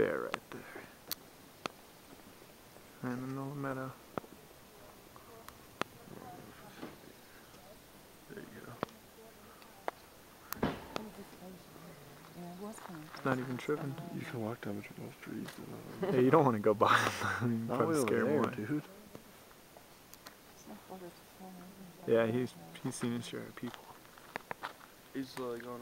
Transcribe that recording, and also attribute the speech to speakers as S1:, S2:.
S1: bear right there. Right in the middle of the meadow.
S2: There you go.
S1: It's not even tripping.
S2: You can walk down between those trees. And, uh,
S1: Yeah, you don't want to go by him.
S2: not
S1: probably
S2: way
S1: scare him
S2: there,
S1: more.
S2: dude.
S1: Yeah, he's he's seen his share of people.
S2: He's like on